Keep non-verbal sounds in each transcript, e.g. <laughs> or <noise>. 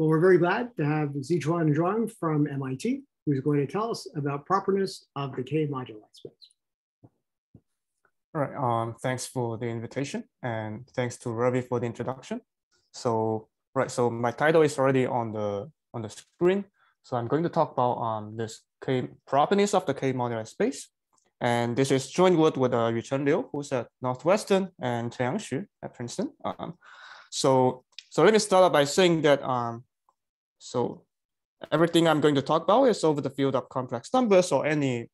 Well, we're very glad to have Ziquan Zhuang from MIT, who's going to tell us about properness of the K-moduli space. All right, um, thanks for the invitation and thanks to Ravi for the introduction. So, right, so my title is already on the on the screen. So I'm going to talk about um, this K properties of the K moduli space. And this is joint work with uh, Yuchen Liu, who's at Northwestern, and Chen Xu at Princeton. Um, so, so let me start out by saying that um, so everything I'm going to talk about is over the field of complex numbers or any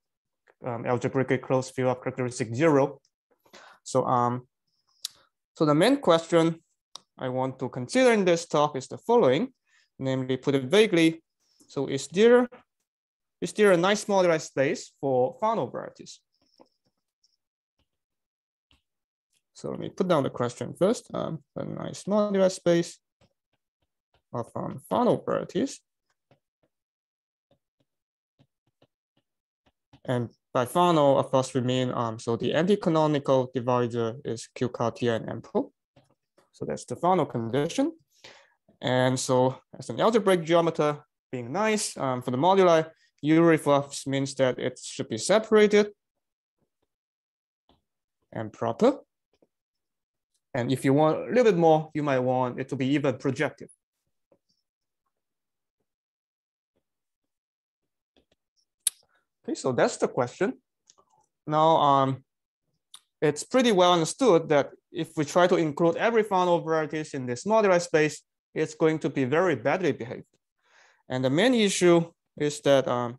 um, algebraically closed field of characteristic zero. So, um, so the main question I want to consider in this talk is the following, namely put it vaguely. So is there, is there a nice modularized space for Fano varieties? So let me put down the question first. Um, a nice modularized space of um, Fano varieties. And by Fano, of course, we mean, um, so the anti-canonical divisor is Q Cartier ample. So that's the Fano condition. And so as an algebraic geometer being nice um, for the moduli, U-reflex means that it should be separated and proper. And if you want a little bit more, you might want it to be even projective. Okay, so that's the question. Now, um, it's pretty well understood that if we try to include every Fano varieties in this moduli space, it's going to be very badly behaved. And the main issue is that um,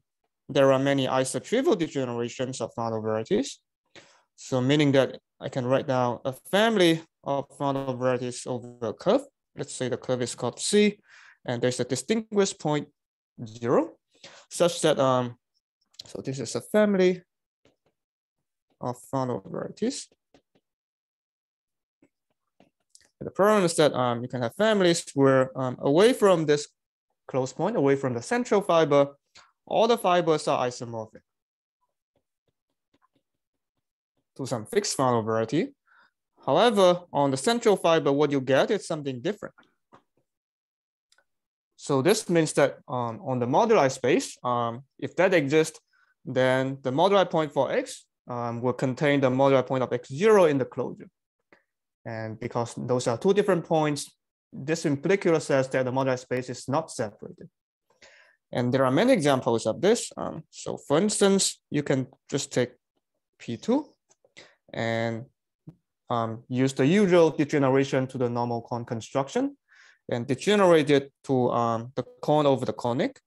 there are many isotrivial degenerations of Fano varieties. So meaning that I can write down a family of Fano varieties over a curve. Let's say the curve is called C, and there's a distinguished point zero, such that um, so this is a family of Fano varieties. The problem is that um, you can have families where um, away from this close point, away from the central fiber, all the fibers are isomorphic to some fixed Fano variety. However, on the central fiber, what you get is something different. So this means that um, on the moduli space, um, if that exists, then the moduli point for x um, will contain the moduli point of x0 in the closure. And because those are two different points, this in particular says that the moduli space is not separated. And there are many examples of this. Um, so for instance, you can just take P2 and um, use the usual degeneration to the normal cone construction and degenerate it to um, the cone over the conic.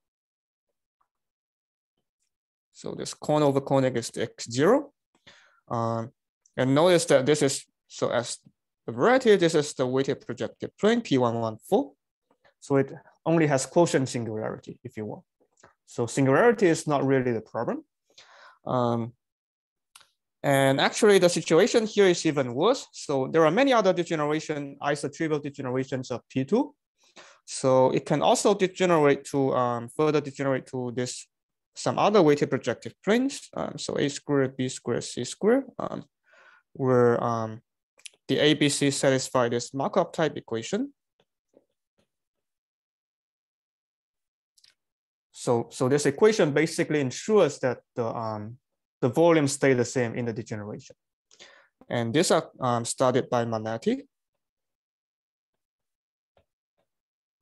So this cone over conic is x0. Um, and notice that this is, so as the variety, this is the weighted projective plane P114. So it only has quotient singularity if you want. So singularity is not really the problem. Um, and actually the situation here is even worse. So there are many other degeneration, isotrivial degenerations of P2. So it can also degenerate to um, further degenerate to this some other weighted projective planes. Um, so a squared, b squared, c squared, um, where um, the ABC satisfy this Markov type equation. So, so this equation basically ensures that the, um, the volume stay the same in the degeneration. And these are um, studied by Manetti,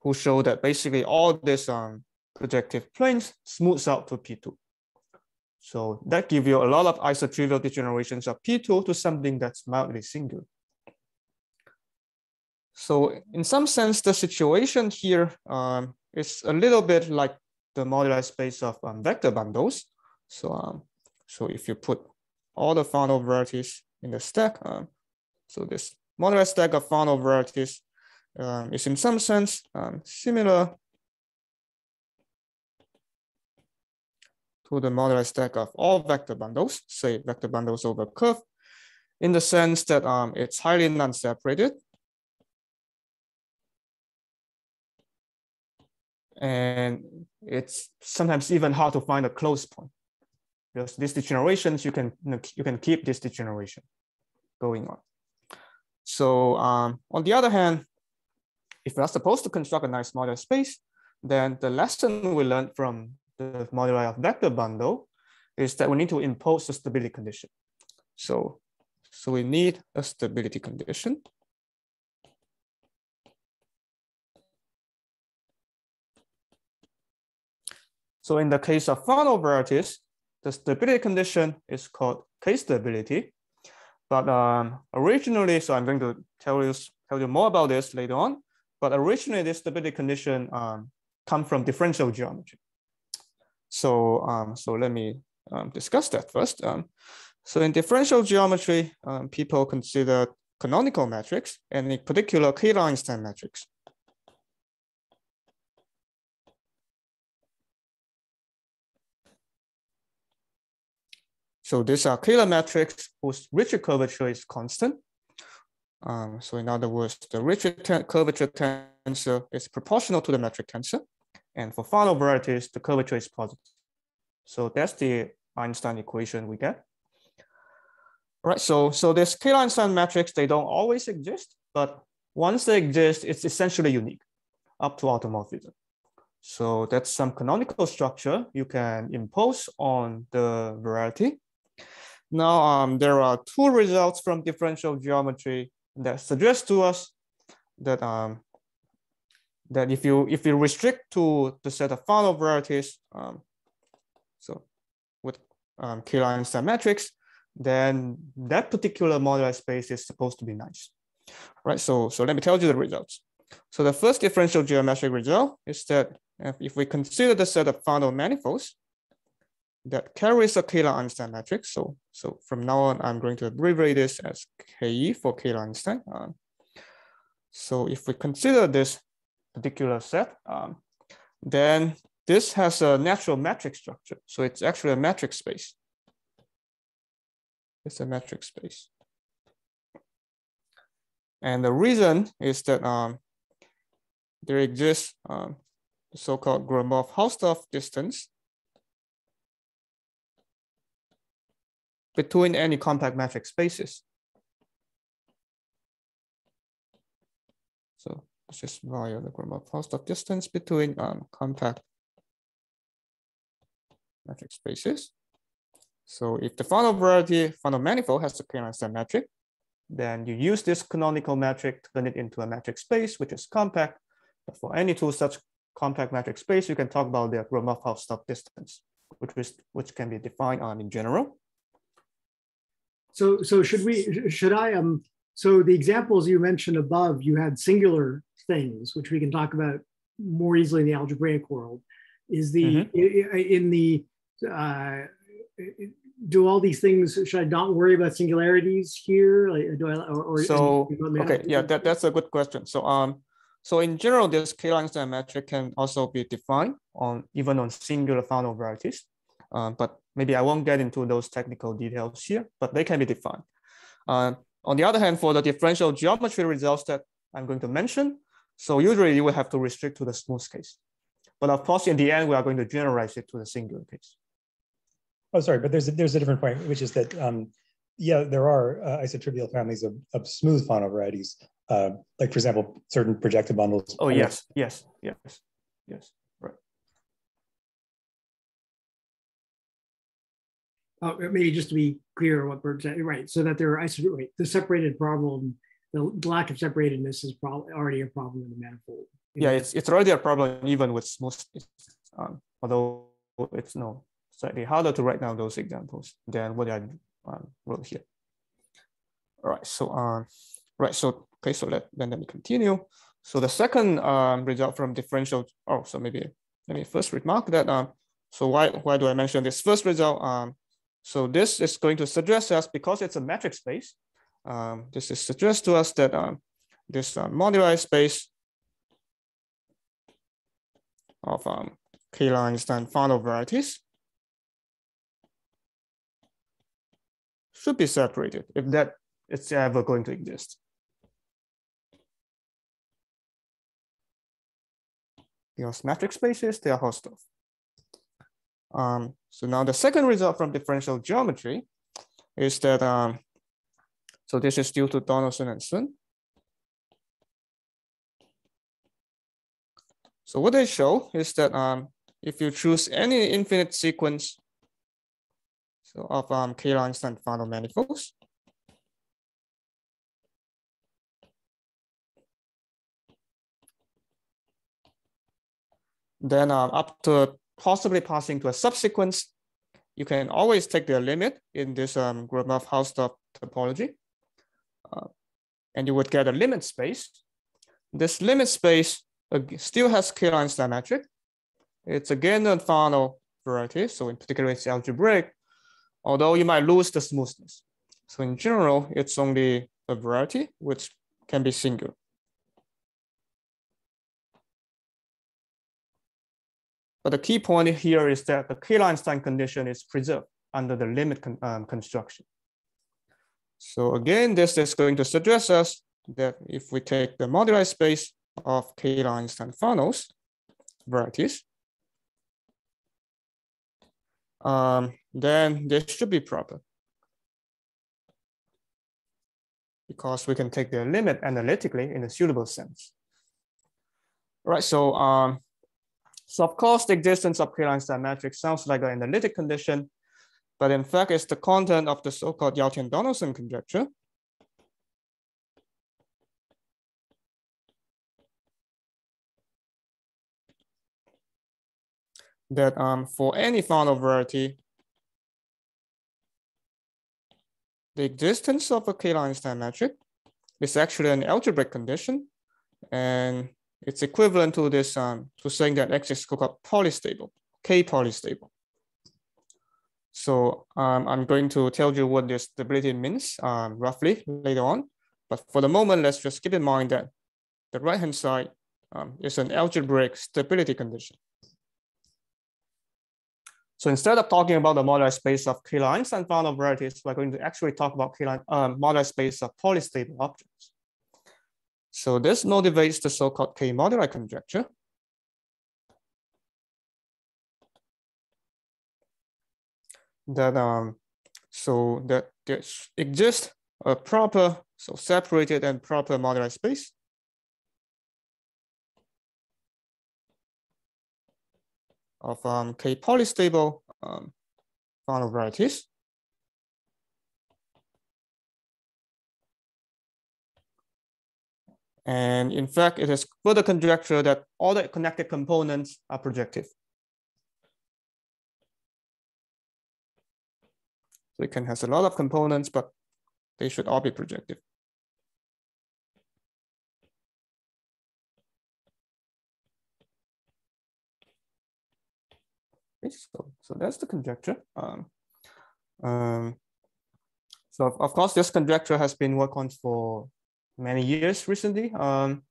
who show that basically all these um, projective planes smooths out to P2. So that gives you a lot of isotrivial degenerations of P2 to something that's mildly singular. So in some sense, the situation here um, is a little bit like the moduli space of um, vector bundles. So, um, so if you put all the Fano varieties in the stack, um, so this moduli stack of Fano varieties um, is in some sense um, similar to the moduli stack of all vector bundles, say vector bundles over curve, in the sense that um, it's highly non-separated. And it's sometimes even hard to find a close point. Because these degenerations, you can, you can keep this degeneration going on. So um, on the other hand, if we're supposed to construct a nice moduli space, then the lesson we learned from the moduli of vector bundle is that we need to impose a stability condition. So, so we need a stability condition. So in the case of Fano varieties, the stability condition is called K-stability. But um, originally, so I'm going to tell you, tell you more about this later on. But originally, this stability condition um, come from differential geometry. So, um, so let me um, discuss that first. Um, so in differential geometry, um, people consider canonical metrics and in particular Kähler-Einstein metrics. So these are Kähler metrics whose Ricci curvature is constant. Um, so in other words, the Ricci curvature tensor is proportional to the metric tensor. And for Fano varieties, the curvature is positive. So that's the Einstein equation we get. All right, so, so this Kähler-Einstein metrics, they don't always exist, but once they exist, it's essentially unique up to automorphism. So that's some canonical structure you can impose on the variety. Now, um, there are two results from differential geometry that suggest to us that um, that if you if you restrict to the set of Fano varieties, um, so with um, Kähler-Einstein metrics, then that particular moduli space is supposed to be nice, right? So so let me tell you the results. So the first differential geometric result is that if we consider the set of Fano manifolds, that carries a Kähler-Einstein metrics. So, so from now on, I'm going to abbreviate this as KE for Kähler-Einstein. Um, so if we consider this particular set, um, then this has a natural metric structure. So it's actually a metric space. It's a metric space. And the reason is that um, there exists um, the so-called Gromov-Hausdorff distance between any compact metric spaces. Just via the Gromov-Hausdorff distance between um, compact metric spaces. So if the Fano variety, Fano manifold has a Kähler-Einstein metric, then you use this canonical metric to turn it into a metric space, which is compact. But for any two such compact metric space, you can talk about the Gromov-Hausdorff distance, which, is, which can be defined on in general. So, so should we, should I, um, so the examples you mentioned above, you had singular things, which we can talk about more easily in the algebraic world. Is the, mm -hmm. in the, uh, do all these things, should I not worry about singularities here? Like, do I, or, or so, okay, yeah, that, that's a good question. So, um, so in general, this Kähler-Einstein metric can also be defined on even on singular Fano varieties. Um, but maybe I won't get into those technical details here, but they can be defined. Uh, on the other hand, for the differential geometry results that I'm going to mention, so usually you will have to restrict to the smooth case. But of course, in the end, we are going to generalize it to the singular case. Oh, sorry, but there's a, there's a different point, which is that, um, yeah, there are uh, isotrivial families of, of smooth Fano varieties, uh, like for example, certain projective bundles. Oh, yes, yes, yes, yes. Right. Uh, maybe just to be clear what Bert said, right? So that there are right, the separated problem, the lack of separatedness is probably already a problem in the manifold. Yeah, it's it's already a problem even with most, um, although it's no slightly harder to write down those examples than what I um, wrote here. All right, so um, right, so okay, so let then let me continue. So the second um, result from differential. Oh, so maybe let me first remark that um, so why why do I mention this first result? Um, so this is going to suggest us, because it's a metric space, um, this is suggest to us that um, this uh, moduli space of um, Kähler-Einstein Fano varieties should be separated if that is ever going to exist. Because metric spaces, they are Hausdorff. Um, so now the second result from differential geometry is that, um, so this is due to Donaldson and Sun. So what they show is that um, if you choose any infinite sequence so of um, K-Einstein Fano manifolds, then um, up to possibly passing to a subsequence, you can always take the limit in this um, Gromov-Hausdorff topology. And you would get a limit space. This limit space still has K-Einstein metric. It's again a Fano variety, so in particular it's algebraic, although you might lose the smoothness. So in general, it's only a variety which can be singular. But the key point here is that the K-Einstein condition is preserved under the limit con um, construction. So again, this is going to suggest us that if we take the moduli space of K-Einstein Fano varieties, um, then this should be proper. Because we can take the limit analytically in a suitable sense. All right, so um, so of course, the existence of K-Einstein metrics sounds like an analytic condition, but in fact, it's the content of the so-called Yau-Tian-Donaldson conjecture. That um, for any Fano variety, the existence of a K-Einstein metric is actually an algebraic condition, and it's equivalent to this um, to saying that X is called polystable, K polystable. So um, I'm going to tell you what this stability means um, roughly later on. But for the moment, let's just keep in mind that the right-hand side um, is an algebraic stability condition. So instead of talking about the moduli space of K-Einstein Fano varieties, we're going to actually talk about K-line um, moduli space of polystable objects. So this motivates the so-called K-moduli conjecture. That um, so that there exists a proper, so separated and proper moduli space. of um, K polystable um, varieties. And in fact, it is further conjecture that all the connected components are projective. So it can has a lot of components, but they should all be projective. So, so that's the conjecture. Um, um, so of, of course, this conjecture has been worked on for many years recently, um,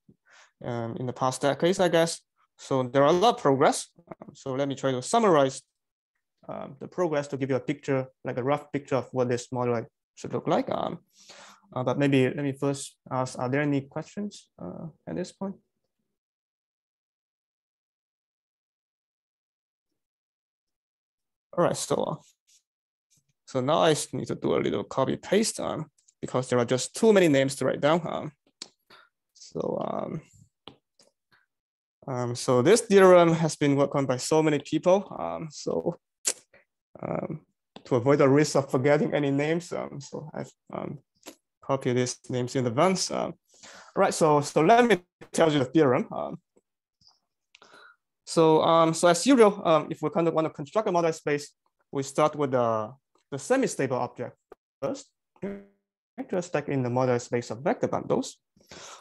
um, in the past decades, I guess. So there are a lot of progress. Um, so let me try to summarize um, the progress to give you a picture, like a rough picture of what this model should look like. Um, uh, but maybe let me first ask, are there any questions uh, at this point? All right, so, uh, so now I just need to do a little copy paste. Um, because there are just too many names to write down. Um, so, um, um, so this theorem has been worked on by so many people. Um, so um, to avoid the risk of forgetting any names, um, so I've um, copied these names in advance. Um, right, so, so let me tell you the theorem. Um, so, um, so as usual, um, if we kind of want to construct a moduli space, we start with the, the semi-stable object first vector stack in the moduli space of vector bundles.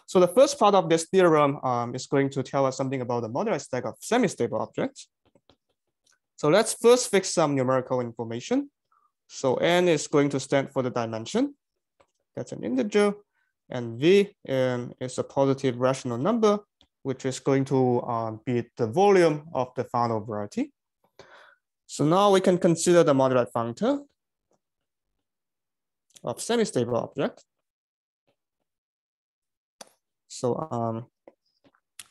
So the first part of this theorem is going to tell us something about the moduli stack of semi-stable objects. So let's first fix some numerical information. So n is going to stand for the dimension. That's an integer. And v um, is a positive rational number, which is going to um, be the volume of the Fano variety. So now we can consider the moduli functor of semi-stable object. So, um,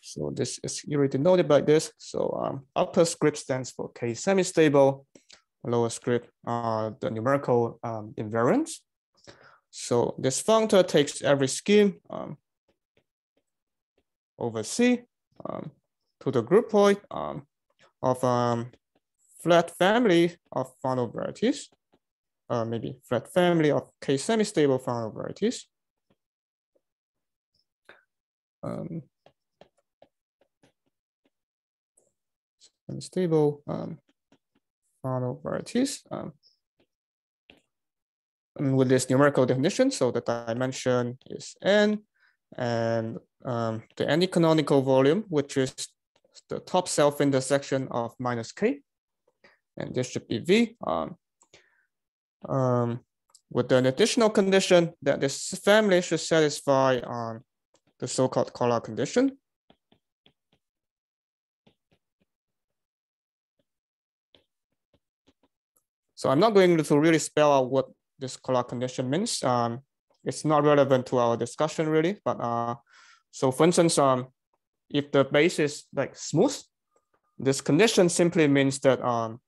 so this is already noted by this. So um, upper script stands for K semi-stable, lower script are the numerical um, invariants. So this functor takes every scheme um, over C um, to the groupoid um, of um, flat family of Fano varieties, uh, maybe flat family of K semi-stable Fano varieties. Um, semi-stable um, Fano varieties. Um, with this numerical definition, so the dimension is n, and um, the anti-canonical volume, which is the top self intersection of minus k, and this should be v. Um, um, with an additional condition that this family should satisfy um, the so-called Kollár condition. So I'm not going to really spell out what this Kollár condition means. Um, it's not relevant to our discussion really, but uh, so for instance, um, if the base is like smooth, this condition simply means that um,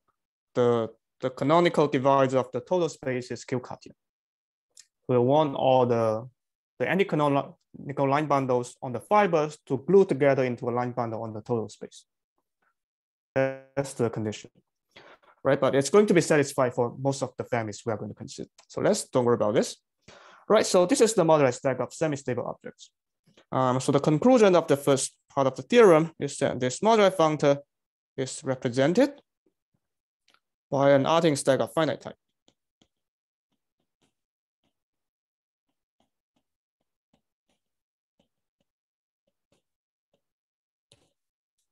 the, the canonical divisor of the total space is Q-Cartier. We want all the, the anti-canonical line bundles on the fibers to glue together into a line bundle on the total space. That's the condition, right? But it's going to be satisfied for most of the families we are going to consider. So let's don't worry about this. Right, so this is the moduli stack of semi-stable objects. Um, so the conclusion of the first part of the theorem is that this moduli functor is represented by an Artin stack of finite type.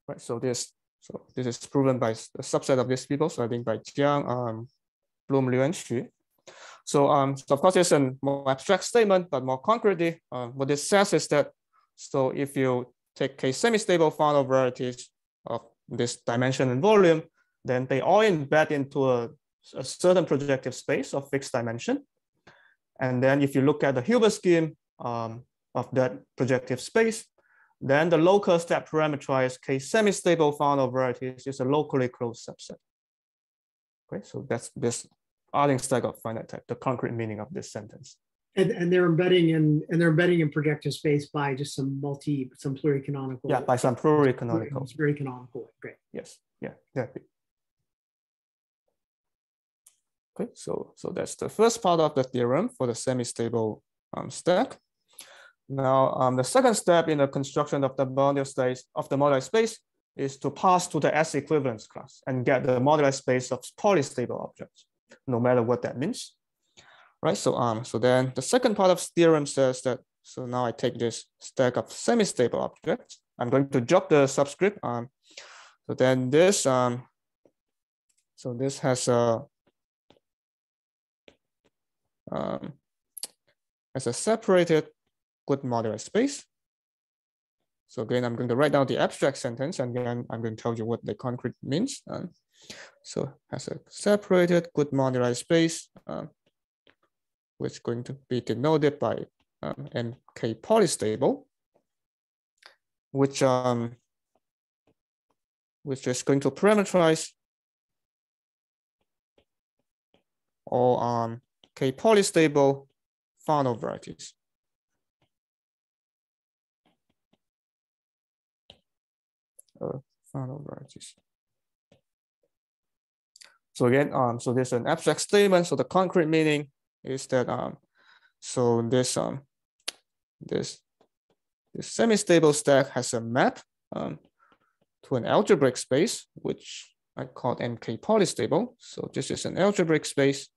Right, so this so this is proven by a subset of these people. So I think by Jiang, um, Blum, Liu, and Xu. So, um, so of course, it's a more abstract statement, but more concretely, uh, what this says is that, so if you take a semi-stable Fano varieties of this dimension and volume, then they all embed into a, a certain projective space of fixed dimension. And then if you look at the Hilbert scheme um, of that projective space, then the local step parameterized K semi-stable Fano varieties is a locally closed subset. Okay, so that's this Artin stack of finite type, the concrete meaning of this sentence. And, and they're embedding in and they're embedding in projective space by just some multi some pluricanonical. Yeah, by some pluricanonical. It's very canonical. Great. Yes. Yeah. Exactly. Okay. So so that's the first part of the theorem for the semi-stable um, stack. Now um, the second step in the construction of the moduli space of the moduli space is to pass to the S equivalence class and get the moduli space of polystable objects no matter what that means. Right, so um, so then the second part of theorem says that, so now I take this stack of semi-stable objects. I'm going to drop the subscript. Um, so then this, um, so this has a, um, as a separated good moduli space. So again, I'm going to write down the abstract sentence and then I'm going to tell you what the concrete means. Um, so has a separated good moduli space, um, which is going to be denoted by um, MK polystable, which um, which is going to parameterize all um, K polystable Fano varieties. Varieties. So again, um, so there's an abstract statement. So the concrete meaning is that um, so this um, this this semi-stable stack has a map um, to an algebraic space, which I call MK polystable. So this is an algebraic space.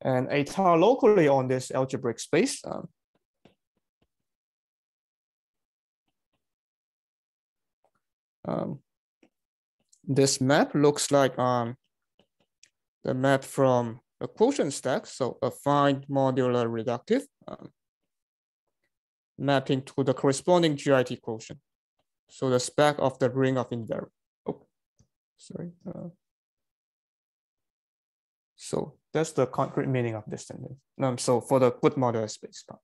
And étale locally on this algebraic space um, um, this map looks like um, the map from a quotient stack, so affine moduli reductive, um, mapping to the corresponding GIT quotient. So the spec of the ring of invariant. Oh, sorry. Uh, so that's the concrete meaning of this sentence. Um, so for the good modular space part.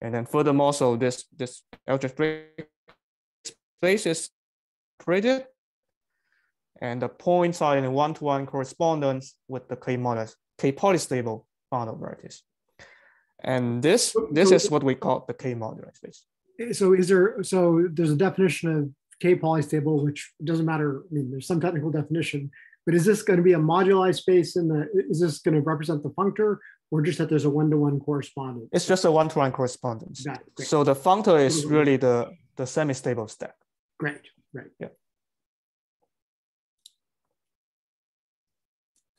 And then furthermore, so this, this algebraic space is created and the points are in one-to-one correspondence with the K modulus, K polystable Fano varieties. And this, this is what we call the K moduli space. Eh, so is there, so there's a definition of K polystable, which doesn't matter. I mean, there's some technical definition, but is this going to be a moduli space in the, is this going to represent the functor or just that there's a one-to-one correspondence? It's just a one-to-one correspondence. It, great. So the functor is really the, the semi-stable stack. Great, great.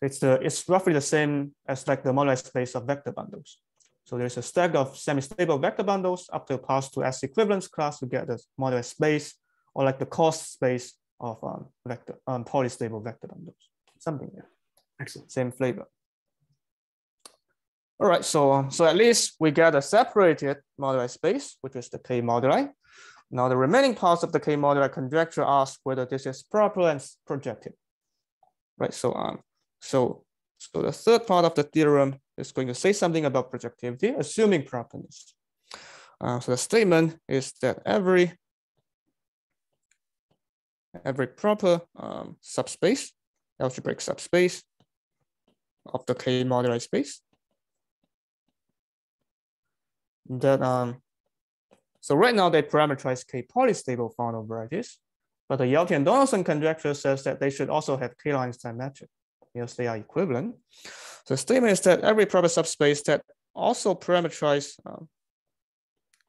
It's the it's roughly the same as like the moduli space of vector bundles. So there's a stack of semi-stable vector bundles up to pass to S equivalence class to get the moduli space or like the coarse space of um, vector um, polystable vector bundles, something there. Excellent. Same flavor. All right, so so at least we get a separated moduli space, which is the K moduli. Now the remaining parts of the K moduli conjecture ask whether this is proper and projective. Right, so um, so, so the third part of the theorem is going to say something about projectivity, assuming properness. Uh, so the statement is that every every proper um, subspace, algebraic subspace of the K moduli space, that um, so right now they parameterize K polystable Fano varieties, but the Yau-Tian-Donaldson conjecture says that they should also have Kähler-Einstein metric because they are equivalent. So the statement is that every proper subspace that also parameterize, um,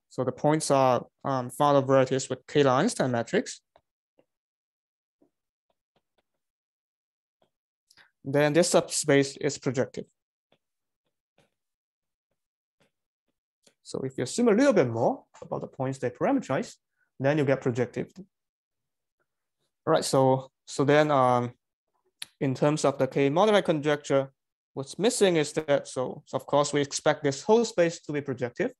so the points are um, varieties with Kähler-Einstein metrics. Then this subspace is projective. So if you assume a little bit more about the points they parameterize, then you get projectivity. All right, so so then um, in terms of the K-moduli conjecture, what's missing is that, so, so of course we expect this whole space to be projective.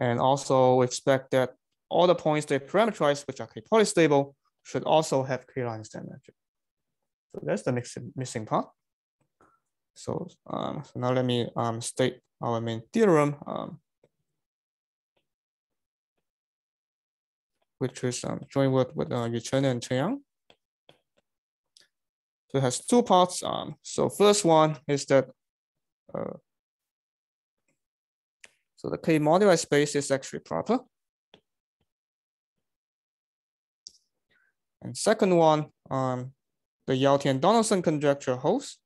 And also we expect that all the points they parameterize, which are K-polystable, should also have K-Einstein metric. So that's the missing part. So, um, so now let me um, state our main theorem, um, which is um, joint work with uh, Yuchen and Chen Xu it has two parts. Um, so first one is that, uh, so the K moduli space is actually proper. And second one, um, the Yau-Tian and Donaldson conjecture holds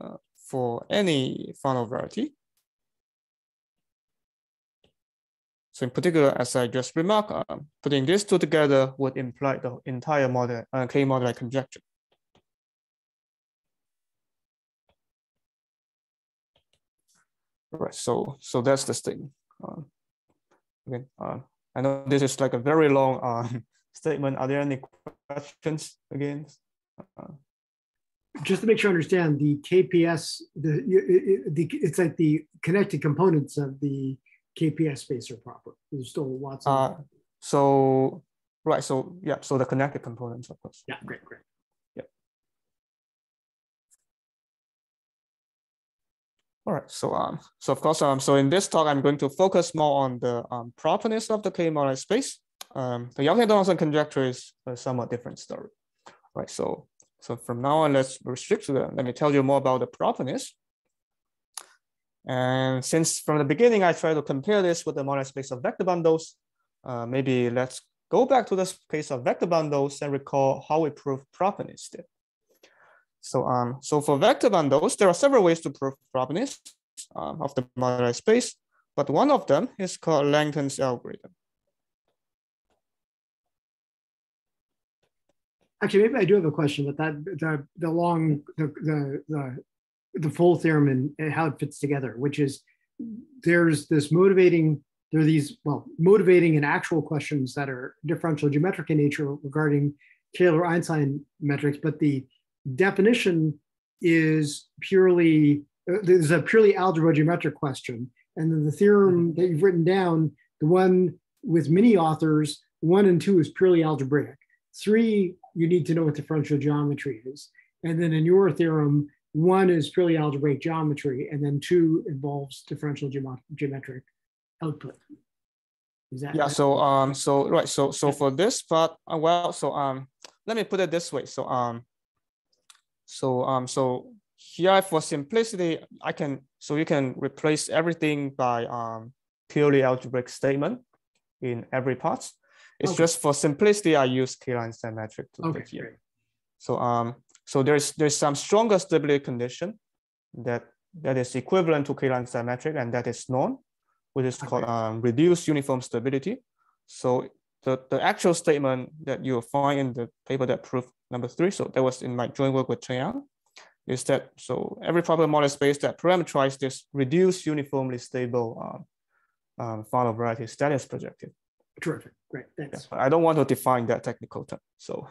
uh, for any Fano variety. So in particular, as I just remarked, uh, putting these two together would imply the entire model, uh, K-moduli conjecture. All right, so so that's the. Um, okay, uh, I know this is like a very long <laughs> statement. Are there any questions again? Uh, just to make sure I understand the KPS, the, the it's like the connected components of the KPS space are proper. There's still lots of. Uh, so, right. So, yeah. So the connected components, of course. Yeah, great, great. Yeah. All right. So, um, so of course, um, so in this talk, I'm going to focus more on the um, properness of the K-moduli space. Um, the Yau-Tian-Donaldson conjecture is a somewhat different story, right? So, so from now on, let's restrict to the, let me tell you more about the properness. And since from the beginning, I try to compare this with the moduli space of vector bundles, uh, maybe let's go back to this case of vector bundles and recall how we prove properness there. So, um, so for vector bundles, there are several ways to prove properness um, of the moduli space, but one of them is called Langton's algorithm. Actually, maybe I do have a question, but that the the long the the, the the full theorem and, and how it fits together, which is there's this motivating, there are these, well, motivating and actual questions that are differential geometric in nature regarding Kähler-Einstein metrics, but the definition is purely, uh, there's a purely algebra geometric question. And then the theorem mm-hmm. that you've written down, the one with many authors, one and two is purely algebraic. Three, you need to know what differential geometry is. And then in your theorem, one is purely algebraic geometry, and then two involves differential geometric output. Is that yeah? Right? So um, so right, so so for this part, uh, well, so um, let me put it this way. So um, so um, so here for simplicity, I can so you can replace everything by um purely algebraic statement in every part. It's Okay. just for simplicity, I use Kähler-Einstein metric to Okay, here. So um, so there's there's some stronger stability condition that that is equivalent to Kähler-Einstein metric, and that is known, which is called um, reduced uniform stability. So the, the actual statement that you'll find in the paper that proved number three, so that was in my joint work with Chen is that so every proper model space that parameterize this reduced uniformly stable um, um, Fano variety that is projective. Terrific. Great. Thanks. but I don't want to define that technical term. So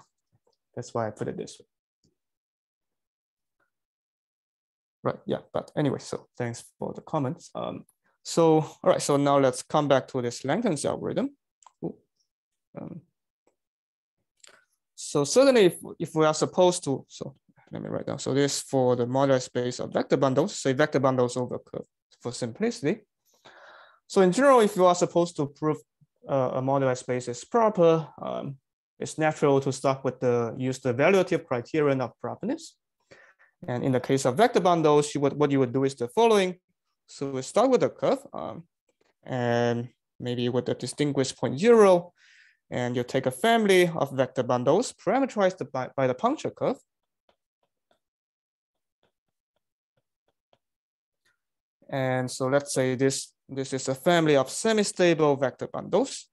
that's why I put it this way. Right, yeah, but anyway, so thanks for the comments. Um, so, all right, so now let's come back to this Langton's algorithm. Um, so certainly if, if we are supposed to, so let me write down. So this for the moduli space of vector bundles, say vector bundles over curve for simplicity. So in general, if you are supposed to prove uh, a moduli space is proper, um, it's natural to start with the use the valuative criterion of properness. And in the case of vector bundles, you would, what you would do is the following. So we start with a curve, um, and maybe with a distinguished point zero, and you take a family of vector bundles parameterized by, by the puncture curve. And so let's say this, this is a family of semi-stable vector bundles.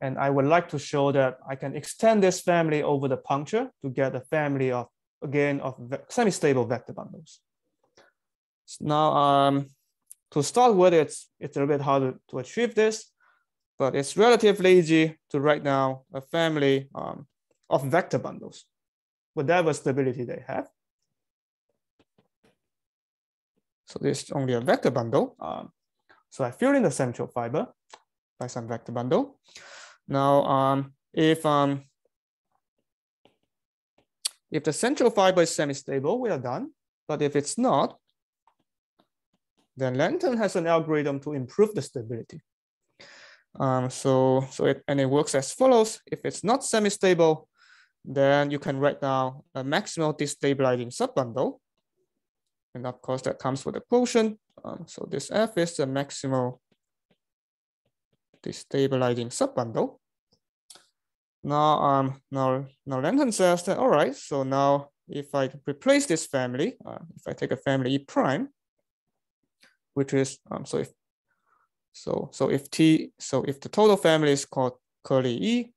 And I would like to show that I can extend this family over the puncture to get a family of, again, of semi-stable vector bundles. So now, um, to start with, it's, it's a little bit harder to achieve this, but it's relatively easy to write down a family um, of vector bundles, whatever stability they have. So this is only a vector bundle. Um, so I fill in the central fiber by some vector bundle. Now, um, if um, if the central fiber is semi-stable, we are done. But if it's not, then Langton has an algorithm to improve the stability. Um, so so it, and it works as follows. If it's not semi-stable, then you can write down a maximal destabilizing subbundle. And of course, that comes with a quotient. Um, so this F is the maximal destabilizing subbundle. Now, um, now, now Langton says that, all right, so now if I replace this family, uh, if I take a family E prime, which is, um, so if, so, so if T, so if the total family is called curly E,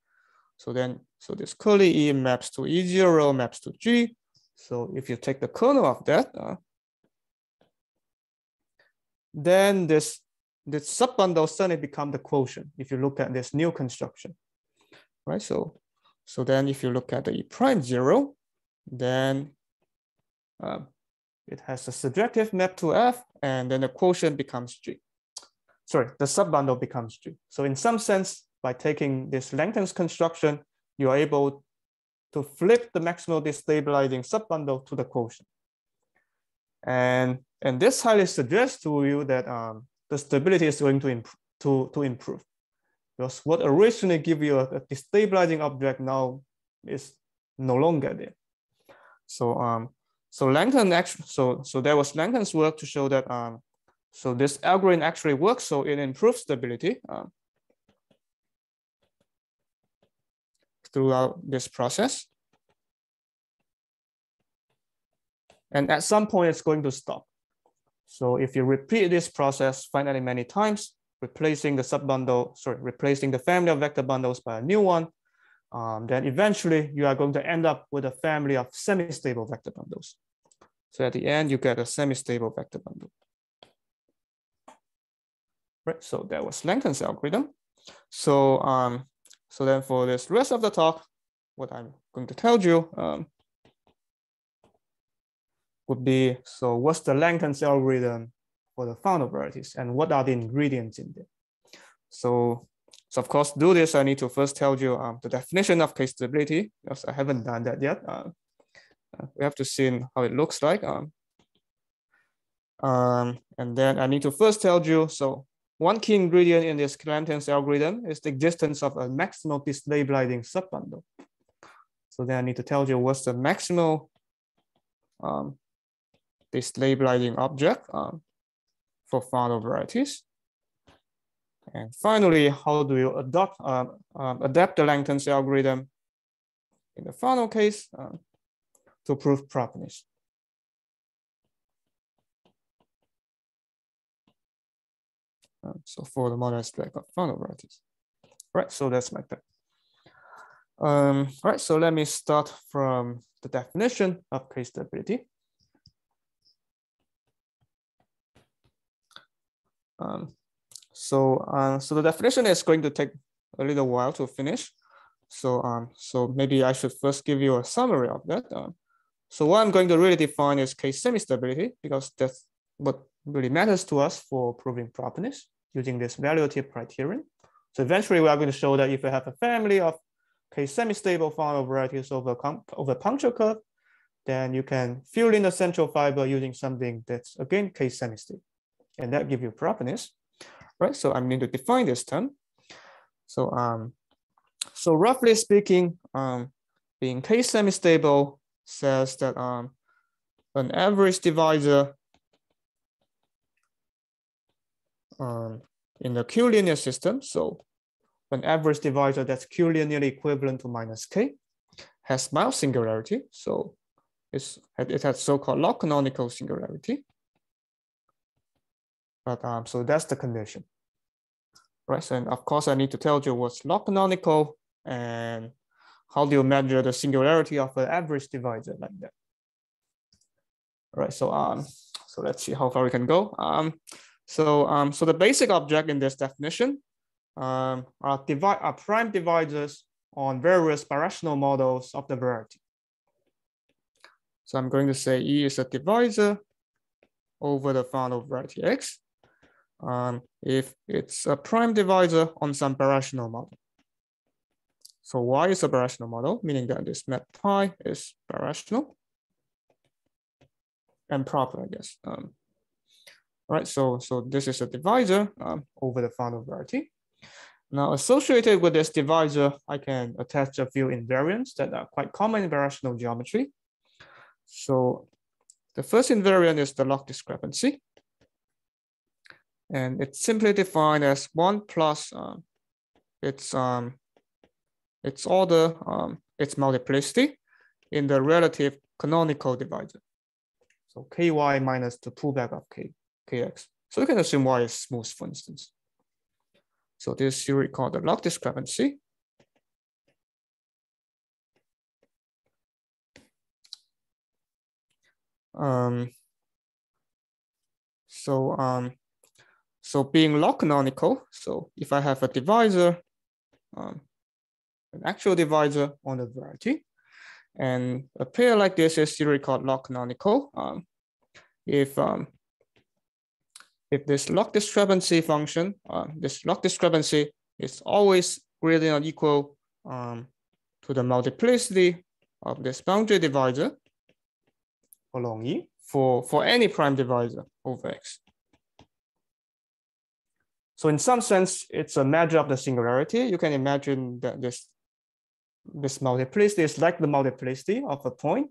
so then, so this curly E maps to E0 maps to G. So if you take the kernel of that, uh, then this, this subbundle suddenly become the quotient if you look at this new construction, right? So, so then if you look at the prime zero, then uh, it has a surjective map to F and then the quotient becomes G. Sorry, the subbundle becomes G. So in some sense, by taking this Langton's construction, you are able to flip the maximal destabilizing subbundle to the quotient. And, and this highly suggests to you that um, the stability is going to, imp to, to improve. Because what originally give you a, destabilizing object now is no longer there. So um, so Langton actually, so so there was Langton's work to show that um, so this algorithm actually works, so it improves stability um, throughout this process. And at some point, it's going to stop. So if you repeat this process finally many times, replacing the subbundle, sorry, replacing the family of vector bundles by a new one, um, then eventually you are going to end up with a family of semi-stable vector bundles. So at the end, you get a semi-stable vector bundle. Right, so that was Langton's algorithm. So, um, so then for this rest of the talk, what I'm going to tell you um, would be, so what's the Langton's algorithm for the Fano varieties and what are the ingredients in there? So so of course, do this, I need to first tell you um, the definition of K-stability, because I haven't done that yet. Uh, uh, we have to see how it looks like. Um, um, and then I need to first tell you, so one key ingredient in this Langton's algorithm is the existence of a maximal destabilizing subbundle. So then I need to tell you what's the maximal um, destabilizing object um, for Fano varieties. And finally, how do you adopt, uh, um, adapt the Langton's algorithm in the Fano case uh, to prove properties? Uh, so for the modern stack of Fano varieties. Right, so that's my thing. Um, all right, so let me start from the definition of K-stability. Um, so, uh, so the definition is going to take a little while to finish. So, um, so maybe I should first give you a summary of that. Um, so what I'm going to really define is K semi-stability because that's what really matters to us for proving properties using this valuative criterion. So eventually we are going to show that if you have a family of K semi-stable Fano varieties over, over puncture curve, then you can fill in the central fiber using something that's again K semi-stable and that give you properties, right? So I'm going to define this term. So, um, so roughly speaking, um, being K semi-stable says that um, an average divisor um, in the Q-linear system, so an average divisor that's Q-linearly equivalent to minus K has mild singularity, so it's, it has so-called log canonical singularity. But um, so that's the condition. Right, so and of course I need to tell you what's log canonical and how do you measure the singularity of an average divisor like that. All right, so um, so let's see how far we can go. Um, so um, so the basic object in this definition um, are divide are prime divisors on various birational models of the variety. So I'm going to say E is a divisor over the Fano variety X um, if it's a prime divisor on some birational model. So Y is a birational model, meaning that this map pi is birational and proper, I guess. Um, so, so this is a divisor um, over the Fano variety. Now, associated with this divisor, I can attach a few invariants that are quite common in birational geometry. So the first invariant is the log discrepancy. And it's simply defined as one plus um, its, um, its order, um, its multiplicity in the relative canonical divisor. So ky minus the pullback of k, kx. So we can assume y is smooth, for instance. So this theory called the log discrepancy. Um, so um, so being log canonical, so if I have a divisor, um, an actual divisor on the variety, and a pair like this is theory called log canonical. Um, if um, if this log discrepancy function, uh, this log discrepancy is always greater than or equal um, to the multiplicity of this boundary divisor along E for, for any prime divisor over X. So in some sense, it's a measure of the singularity. You can imagine that this, this multiplicity is like the multiplicity of a.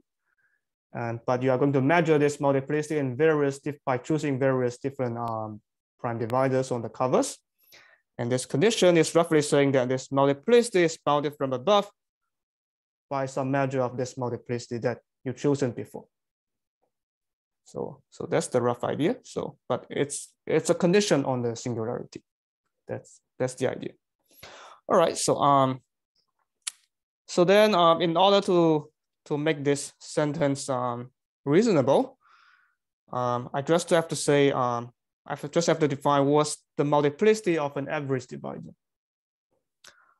And, but you are going to measure this multiplicity in various by choosing various different um, prime divisors on the covers. And this condition is roughly saying that this multiplicity is bounded from above by some measure of this multiplicity that you've chosen before. So, so that's the rough idea. So, but it's it's a condition on the singularity. That's that's the idea. All right. So um. So then, um, in order to to make this sentence um reasonable, um, I just have to say um, I just have to define what's the multiplicity of an average divisor.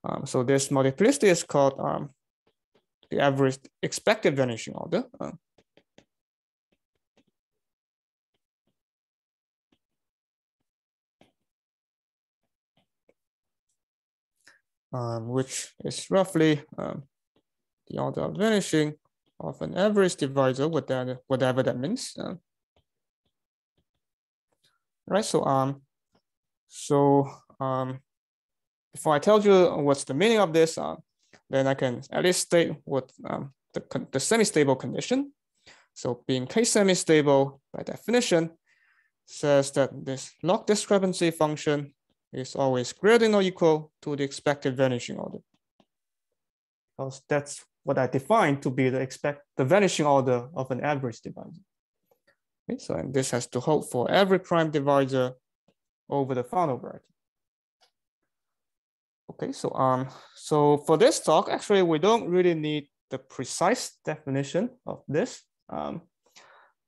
Um, so this multiplicity is called um, the average expected vanishing order. Uh, um, which is roughly um, the order of vanishing of an average divisor, whatever, that means. Uh, right, so um, so um, before I tell you what's the meaning of this, uh, then I can at least state what um, the, the semi-stable condition. So being K semi-stable by definition says that this log discrepancy function is always greater than or equal to the expected vanishing order. Because that's what I define to be the expect the vanishing order of an average divisor. Okay, so and this has to hold for every prime divisor over the Fano variety. Okay, so um, so for this talk, actually, we don't really need the precise definition of this. Um,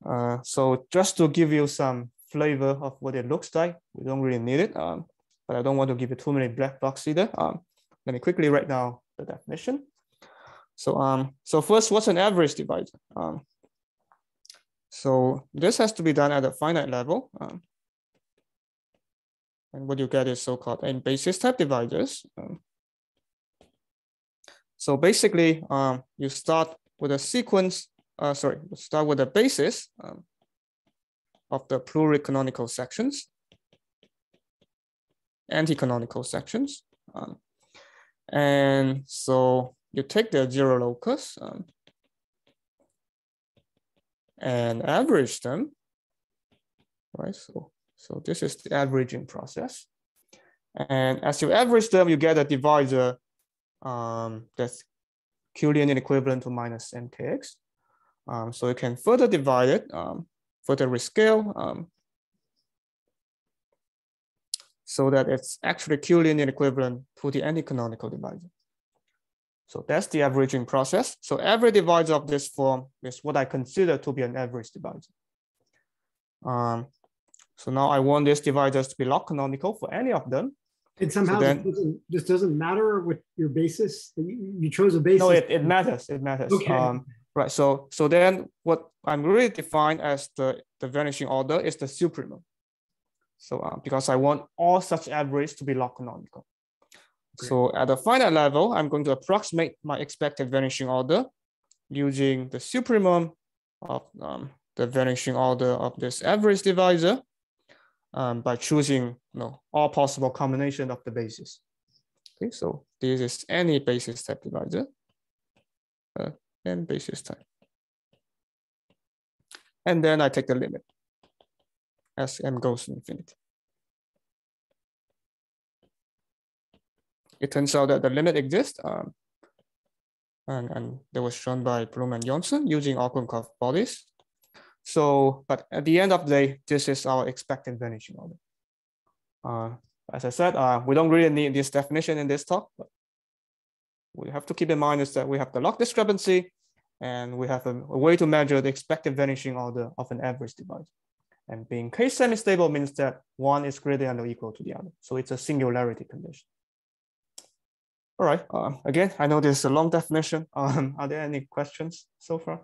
uh, so just to give you some flavor of what it looks like, we don't really need it. Um, but I don't want to give you too many black box either. Um, let me quickly write down the definition. So um, so first, what's an average divisor? Um, so this has to be done at a finite level. Um, and what you get is so-called n basis type divisors. Um, so basically, um, you start with a sequence, uh, sorry, start with a basis um, of the pluricanonical sections, anti-canonical sections. Um, and so you take the zero locus um, and average them, right? So so this is the averaging process. And as you average them, you get a divisor um, that's Q-linear equivalent to minus MKX. Um, so you can further divide it, um, further rescale, um, so that it's actually Q-linear equivalent to the anti-canonical divisor. So that's the averaging process. So every divisor of this form is what I consider to be an average divisor. Um, so now I want these divisors to be log canonical for any of them. And somehow so then, this, doesn't, this doesn't matter what your basis, you, you chose a basis. No, it, it matters, it matters. Okay. Um, right, so so then what I'm really defined as the, the vanishing order is the supremum. So uh, because I want all such averages to be log canonical. Okay. So at the finite level, I'm going to approximate my expected vanishing order using the supremum of um, the vanishing order of this average divisor um, by choosing you know, all possible combination of the bases. Okay, so this is any basis type divisor, uh, and basis type. And then I take the limit as m goes to infinity. It turns out that the limit exists, um, and, and that was shown by Blum and Jonsson using Okounkov bodies. So, but at the end of the day, this is our expected vanishing order. Uh, as I said, uh, we don't really need this definition in this talk, but we have to keep in mind is that we have the log discrepancy and we have a, a way to measure the expected vanishing order of an average divisor. And being K semi-stable means that one is greater than or equal to the other. So it's a singularity condition. All right, uh, again, I know this is a long definition. <laughs> Um, are there any questions so far?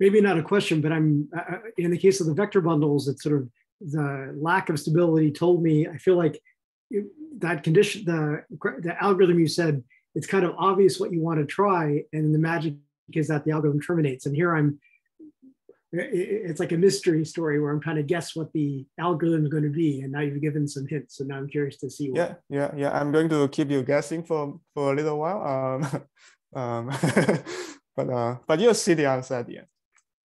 maybe not a question, but I'm uh, in the case of the vector bundles, it's sort of the lack of stability told me, I feel like it, that condition, the, the algorithm you said, it's kind of obvious what you want to try. And the magic is that the algorithm terminates. And here I'm, it's like a mystery story where I'm trying to guess what the algorithm is going to be. And now you've given some hints. So now I'm curious to see. What... Yeah, yeah, yeah. I'm going to keep you guessing for, for a little while. Um, <laughs> um, <laughs> but, uh, but you'll see the answer at the end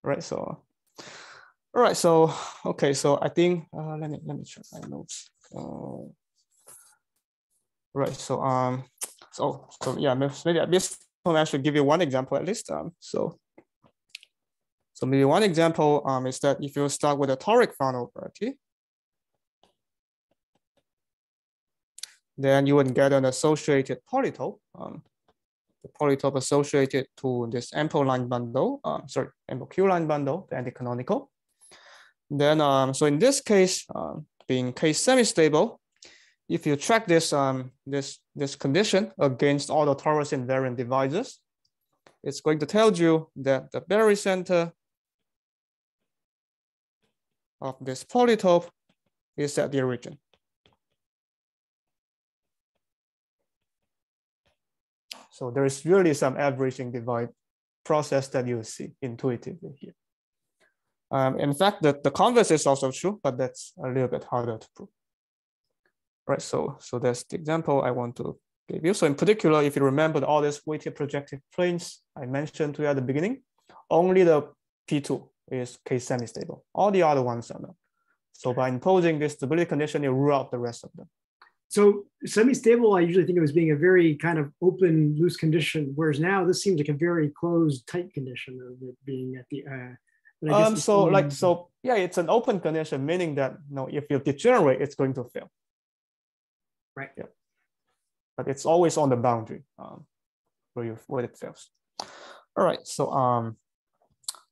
right? So, all right. So, okay. So I think uh, let me let me check my notes. Uh, right. So um, so so yeah, maybe at least I should give you one example at least. Um, so. So maybe one example um, is that if you start with a toric Fano variety, then you would get an associated polytope. Um, the polytope associated to this ample line bundle, um, sorry, ample Q line bundle, the anti-canonical. Then, um, so in this case, um, being K semi-stable, if you track this, um, this, this condition against all the torus invariant divisors, it's going to tell you that the barycenter of this polytope is at the origin. So there is really some averaging divide process that you see intuitively here. Um, in fact, the, the converse is also true, but that's a little bit harder to prove. Right, so, so that's the example I want to give you. So in particular, if you remember all these weighted projective planes I mentioned to you at the beginning, only the P2 is K semi-stable. All the other ones are not. So by imposing this stability condition, you rule out the rest of them. So semi-stable, I usually think of as being a very kind of open, loose condition, whereas now this seems like a very closed, tight condition of it being at the. Uh, um. So like so yeah, it's an open condition, meaning that you know, if you degenerate, it's going to fail. Right. Yeah. But it's always on the boundary um, where you where it fails. All right. So um.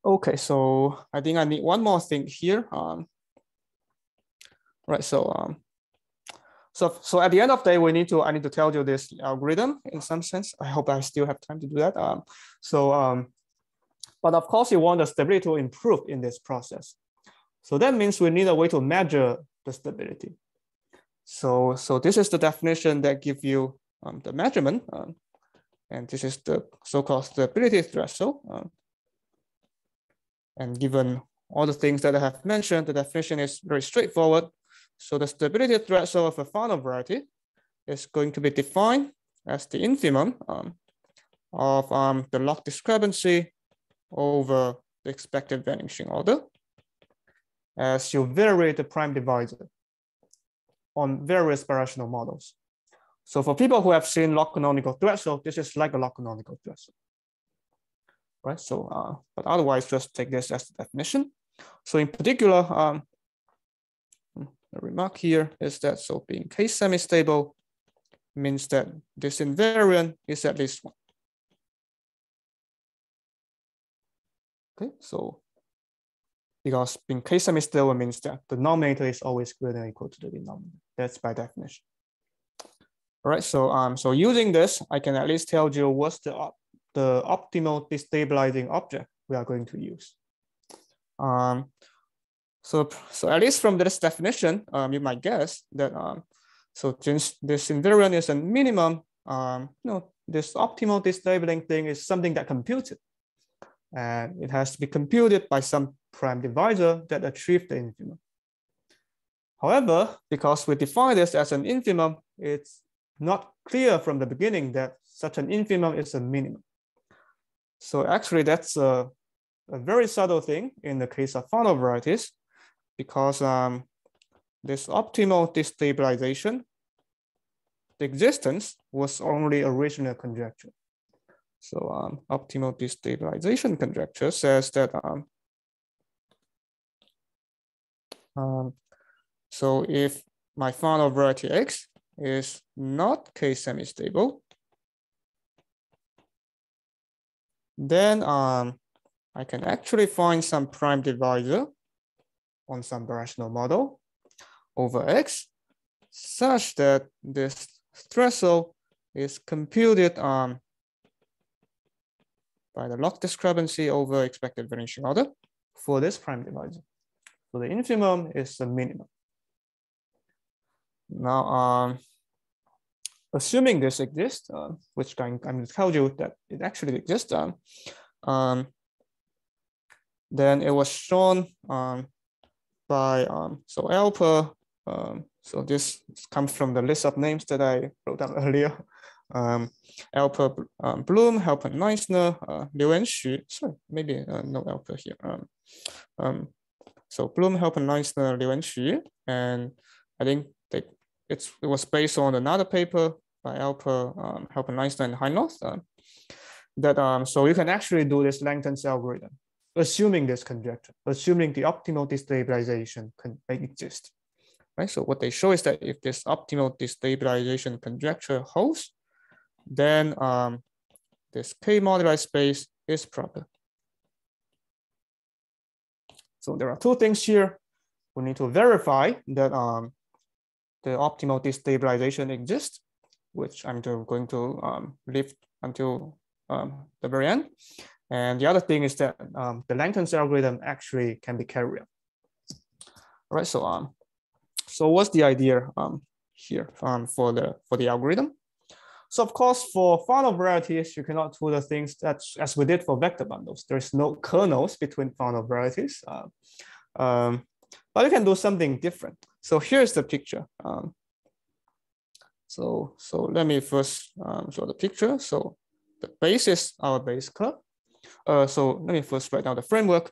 Okay. So I think I need one more thing here. Um. Right. So um so, so at the end of the day, we need to, I need to tell you this algorithm in some sense. I hope I still have time to do that. Um, so, um, but of course you want the stability to improve in this process. So that means we need a way to measure the stability. So, so this is the definition that give you um, the measurement. Um, and this is the so-called stability threshold. Um, and given all the things that I have mentioned, the definition is very straightforward. So the stability threshold of a Fano variety is going to be defined as the infimum um, of um, the log discrepancy over the expected vanishing order as you vary the prime divisor on various birational models. So for people who have seen log canonical threshold, this is like a log canonical threshold. Right, so, uh, but otherwise just take this as the definition. So in particular, um, remark here is that so being K semi-stable means that this invariant is at least one. Okay, so because being K semi-stable means that the denominator is always greater than equal to the denominator. That's by definition. All right, so um, so using this, I can at least tell you what's the the optimal destabilizing object we are going to use. Um, so, so at least from this definition, um, you might guess that um, so since this invariant is a minimum, um, you know, this optimal destabilizing thing is something that computed. And it has to be computed by some prime divisor that achieve the infimum. However, because we define this as an infimum, it's not clear from the beginning that such an infimum is a minimum. So actually that's a, a very subtle thing in the case of Fano varieties because um, this optimal destabilization, the existence was only original conjecture. So um, optimal destabilization conjecture says that um, um, so if my Fano variety X is not K semi-stable, then um, I can actually find some prime divisor on some rational model over X such that this threshold is computed um, by the log discrepancy over expected vanishing order for this prime divisor. So the infimum is the minimum. Now, um, assuming this exists, uh, which I'm, I'm going to tell you that it actually exists, um, um, then it was shown um, by, um, so Alper, um, so this comes from the list of names that I wrote down <laughs> earlier. Um, um, Blum, Halpern Neisner, uh, Liu and Xu, sorry, maybe uh, no Alper here. So Blum, Halpern Neisner, Liu and Xu, and I think they, it's, it was based on another paper by Alper, um, Halpern-Leistner, and Heinloth. Uh, that um, so you can actually do this Langton's algorithm assuming this conjecture, assuming the optimal destabilization can exist, right? So what they show is that if this optimal destabilization conjecture holds, then um, this K moduli space is proper. So there are two things here. We need to verify that um, the optimal destabilization exists, which I'm going to um, leave until um, the very end. And the other thing is that um, the Langton's algorithm actually can be carried out. All right, so um, so what's the idea um, here um, for the for the algorithm? So of course, for Fano varieties, you cannot do the things that as we did for vector bundles. There's no kernels between Fano varieties, uh, um, but you can do something different. So here's the picture. Um, so so let me first um, show the picture. So the base is our base curve. Uh, so let me first write down the framework.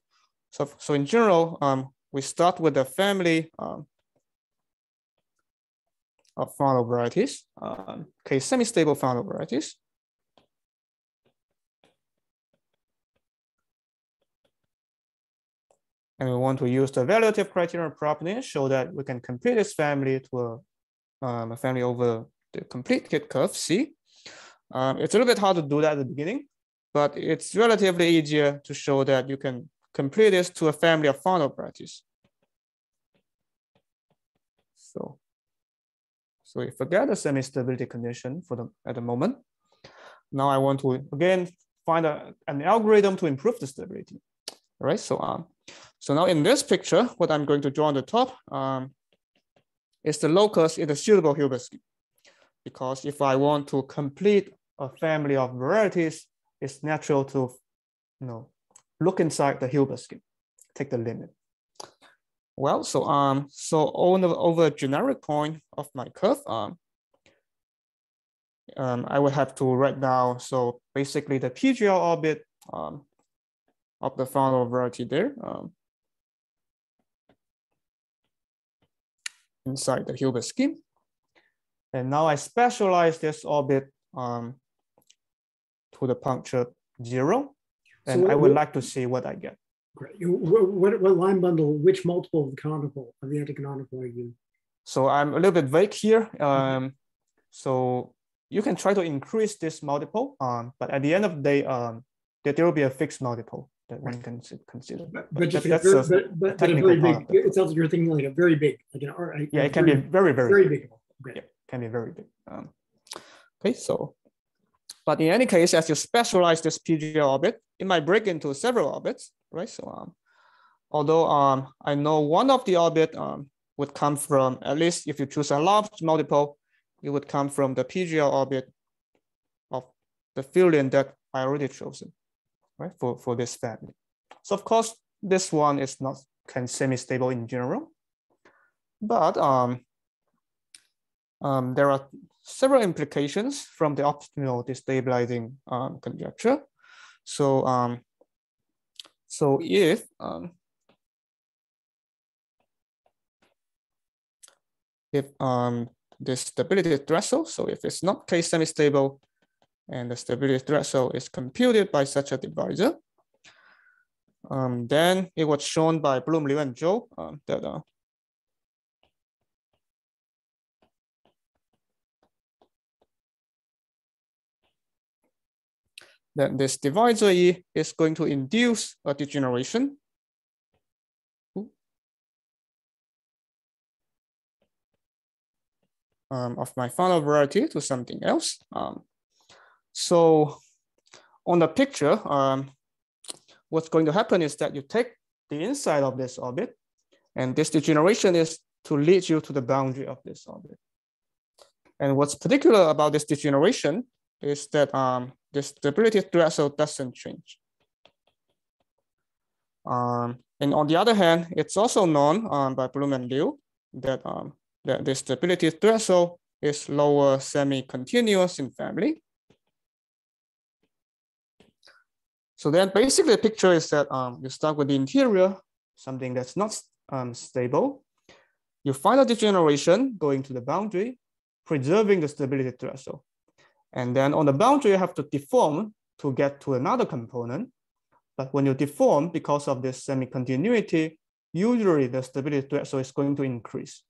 So, so in general, um, we start with the family um, of Fano varieties, um, okay, semi-stable Fano varieties. And we want to use the valuative criterion property so that we can compare this family to a, um, a family over the complete KIT curve C. Um, it's a little bit hard to do that at the beginning, but it's relatively easier to show that you can complete this to a family of Fano varieties. So, so we forget the semi-stability condition for the at the moment. Now I want to again find a, an algorithm to improve the stability. All right, so um, so now in this picture, what I'm going to draw on the top um, is the locus in the suitable Hilbert scheme. Because if I want to complete a family of varieties, it's natural to you know, look inside the Hilbert scheme, take the limit. Well, so um, so on the, over a generic point of my curve, um, um, I would have to write down, so basically the PGL orbit um, of the Fano variety there um, inside the Hilbert scheme. And now I specialize this orbit um, to the puncture zero. And so I would like to see what I get. Great. What, what line bundle, which multiple of the canonical, of the anti-canonical are you? So I'm a little bit vague here. Um, so you can try to increase this multiple, um, but at the end of the day, um, there, there will be a fixed multiple that one can consider. But, but, just that, that's very, but, but, a very big, it sounds like you're thinking like a very big, like an right, Yeah, it can very, be very, very, very big. big. Yeah, can be very big. Um, okay, so, but in any case, as you specialize this PGL orbit, it might break into several orbits, right? So, um, although um, I know one of the orbit um, would come from, at least if you choose a large multiple, it would come from the PGL orbit of the fillion that I already chosen right, for, for this family. So of course, this one is not of semi-stable in general, but um, um, there are several implications from the optimal destabilizing um, conjecture. So, um, so if um, if um, the stability threshold, so if it's not K semi-stable, and the stability threshold is computed by such a divisor. Um, then it was shown by Blum, Liu, and Zhou that uh, that this divisor E is going to induce a degeneration. Um, of my Fano variety to something else. Um, so on the picture, um, what's going to happen is that you take the inside of this orbit, and this degeneration is to lead you to the boundary of this orbit. And what's particular about this degeneration is that um, stability threshold doesn't change. Um, and on the other hand, it's also known um, by Blum and Liu that, um, that the stability threshold is lower semi-continuous in family. So then basically the picture is that um, you start with the interior, something that's not um, stable. You find a degeneration going to the boundary, preserving the stability threshold. And then on the boundary, you have to deform to get to another component. But when you deform, because of this semi-continuity, usually the stability threshold is going to increase.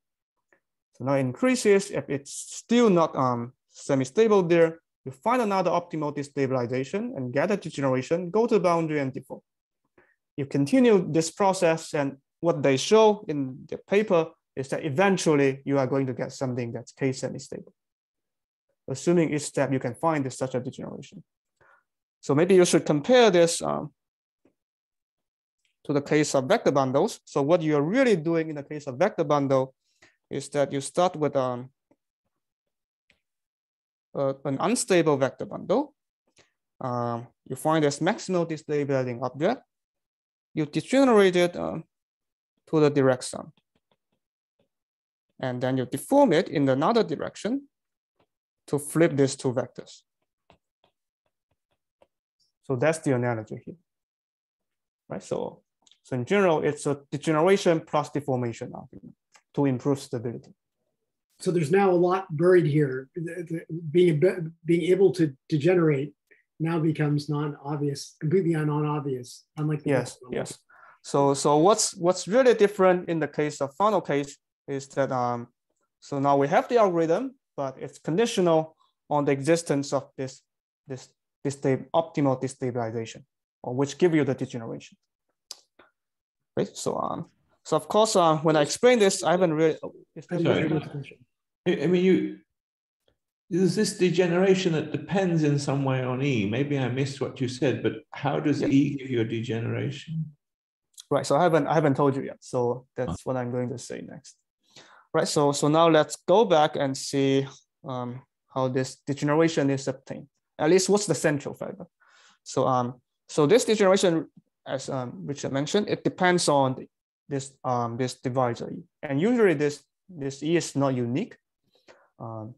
So now it increases, if it's still not um, semi-stable there, you find another optimal destabilization and get a degeneration, go to the boundary and default. You continue this process and what they show in the paper is that eventually you are going to get something that's K semi-stable. Assuming each step you can find this such a degeneration. So maybe you should compare this um, to the case of vector bundles. So what you're really doing in the case of vector bundle is that you start with um, uh, an unstable vector bundle. Um, you find this maximal destabilizing object. You degenerate it uh, to the direct sum. And then you deform it in another direction to flip these two vectors. So that's the analogy here, right? So So in general, it's a degeneration plus deformation argument to improve stability. So there's now a lot buried here. Being, being able to degenerate now becomes non-obvious, completely non-obvious, unlike the yes, yes. So so what's what's really different in the case of Fano case is that um so now we have the algorithm, but it's conditional on the existence of this this this optimal destabilization, or which give you the degeneration. Right. So um so of course uh, when I explain this, I haven't really. Oh, I mean you there's this degeneration that depends in some way on E. Maybe I missed what you said, but how does E give you a degeneration? Right. So I haven't I haven't told you yet. So that's what I'm going to say next. Right. So so now let's go back and see um, how this degeneration is obtained. At least what's the central fiber. So um so this degeneration, as um, Richard mentioned, it depends on this um this divisor E. And usually this this E is not unique. Um,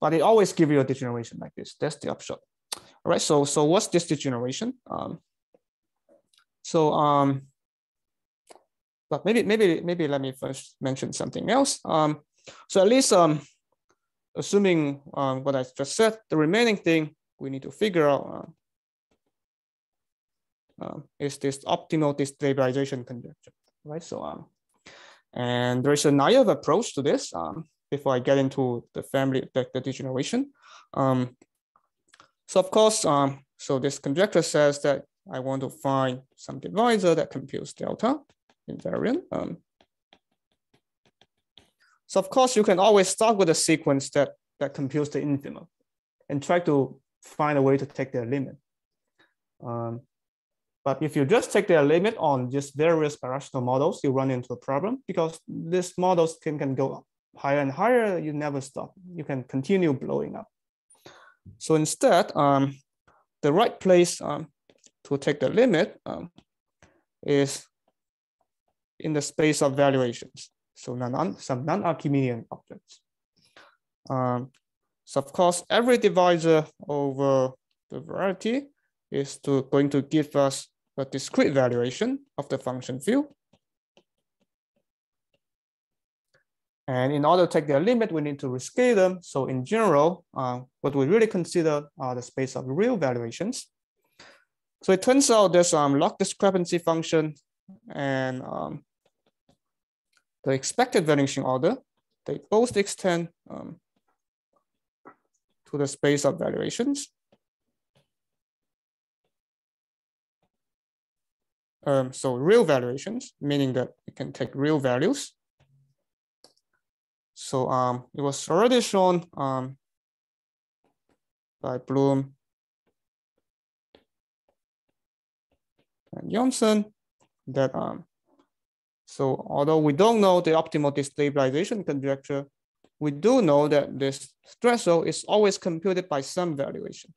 but it always give you a degeneration like this. That's the upshot. All right, so, so what's this degeneration? Um, so, um, but maybe, maybe, maybe let me first mention something else. Um, so at least um, assuming um, what I just said, the remaining thing we need to figure out uh, uh, is this optimal destabilization conjecture, right? So, um, and there is a naive approach to this. Um, before I get into the family, the, the degeneration. Um, so of course, um, so this conjecture says that I want to find some divisor that computes delta invariant. Um, so of course, you can always start with a sequence that, that computes the infima and try to find a way to take their limit. Um, but if you just take their limit on just various birational models, you run into a problem because these models can, can go higher and higher, you never stop. You can continue blowing up. So instead, um, the right place um, to take the limit um, is in the space of valuations. So non, some non-Archimedean objects. Um, so of course, every divisor over the variety is to, going to give us a discrete valuation of the function field And in order to take their limit, we need to rescale them. So in general, uh, what we really consider are the space of real valuations. So it turns out there's um, log discrepancy function and um, the expected vanishing order. They both extend um, to the space of valuations. Um, so real valuations, meaning that it can take real values. So um, it was already shown um, by Blum and Jonsson that um, so although we don't know the optimal destabilization conjecture, we do know that this threshold is always computed by some valuation.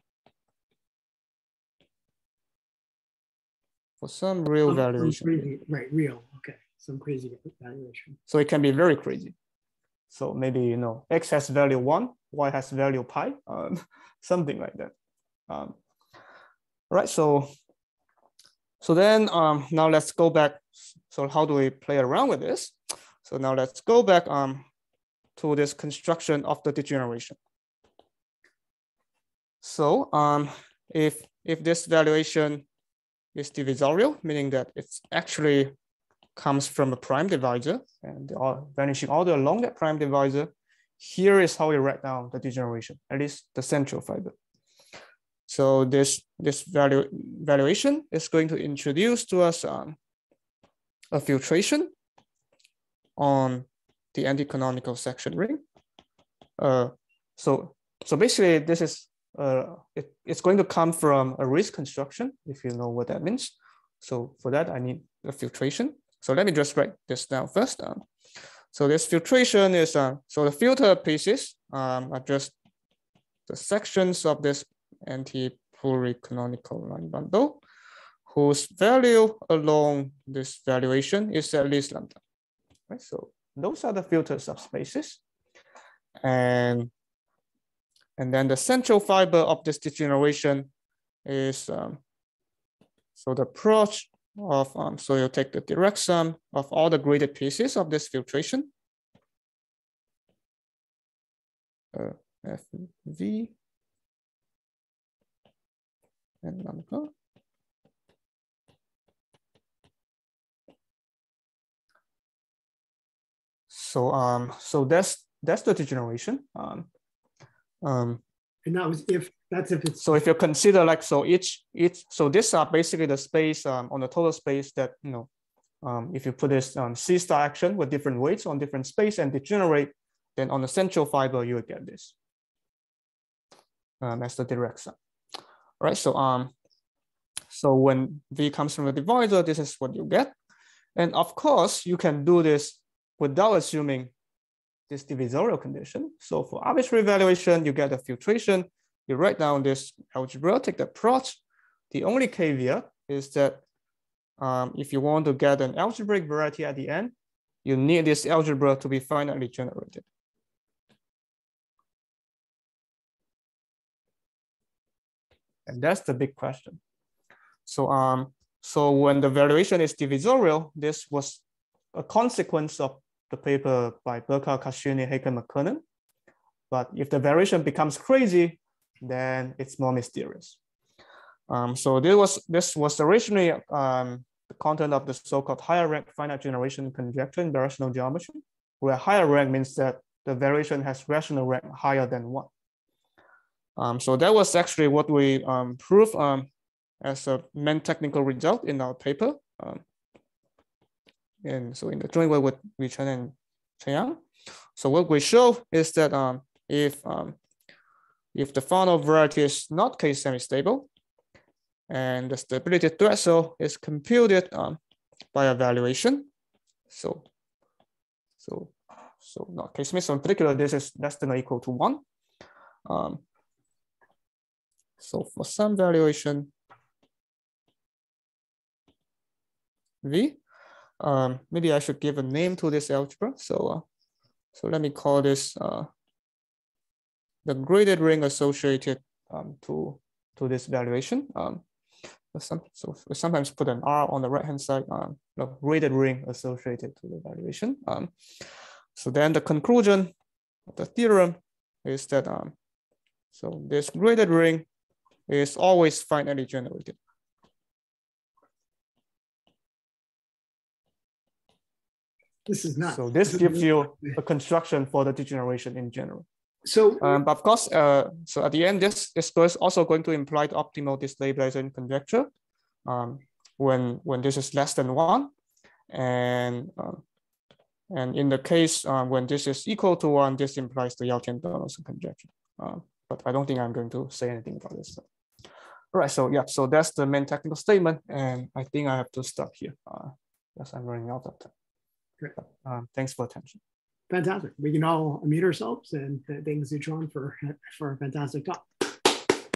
For some real valuation. Crazy, right, real, okay, some crazy valuation. So it can be very crazy. So maybe, you know, X has value one, Y has value pi, <laughs> um, something like that. Um, right, so, so then um, now let's go back. So how do we play around with this? So now let's go back um, to this construction of the degeneration. So um, if, if this valuation is divisorial, meaning that it's actually comes from a prime divisor and all vanishing order along that prime divisor. Here is how we write down the degeneration, at least the central fiber. So this, this value, valuation is going to introduce to us um, a filtration on the anti-canonical section ring. Uh, so, so basically this is, uh, it, it's going to come from a Rees construction, if you know what that means. So for that, I need a filtration. So let me just write this down first. Um, so this filtration is, uh, so the filter pieces um, are just the sections of this anti-pluricanonical line bundle whose value along this valuation is at least lambda. Right? So those are the filter subspaces. And, and then the central fiber of this degeneration is, um, so the Proj of, um, so you take the direct sum of all the graded pieces of this filtration. Uh, FV and number. So um, so that's that's the degeneration. Um, um, and that was if that's if it's so if you consider like so each each so these are basically the space um, on the total space that you know um, if you put this um, C star action with different weights on different space and degenerate, then on the central fiber you will get this. Um, as the direct sum. All right, so um, so when V comes from the divisor, this is what you get. And of course, you can do this without assuming this divisorial condition. So for arbitrary evaluation, you get a filtration. You write down this algebra, take the Proj. The only caveat is that um, if you want to get an algebraic variety at the end, you need this algebra to be finitely generated. And that's the big question. So, um, so when the valuation is divisorial, this was a consequence of the paper by Birkar, Cascini, Hacon, McKernan. But if the valuation becomes crazy, then it's more mysterious. Um, so this was, this was originally um, the content of the so-called higher rank finite generation conjecture in rational geometry, where higher rank means that the valuation has rational rank higher than one. Um, so that was actually what we um, proved um, as a main technical result in our paper. And so in the joint way with Chen and Chen. So what we show is that um, if um, if the Fano variety is not K semi-stable, and the stability threshold is computed um, by evaluation. So, so, so not case semi. So in particular, this is less than or equal to one. Um, so for some valuation, V, um, maybe I should give a name to this algebra. So, uh, so let me call this uh, the graded ring associated um, to, to this valuation. Um, so we sometimes put an R on the right-hand side, um, the graded ring associated to the valuation. Um, so then the conclusion of the theorem is that, um, so this graded ring is always finitely generated. This is not. So this gives you a construction for the degeneration in general. So, um, but of course, uh, so at the end, this is also going to imply the optimal destabilization conjecture um, when when this is less than one, and um, and in the case uh, when this is equal to one, this implies the Yau-Tian Donaldson conjecture. Uh, but I don't think I'm going to say anything about this. All right, so yeah, so that's the main technical statement, and I think I have to stop here. Uh, yes, I'm running out of time. Great. Um, thanks for attention. Fantastic. We can all unmute ourselves and thanks Ziquan for, <laughs> for a fantastic talk.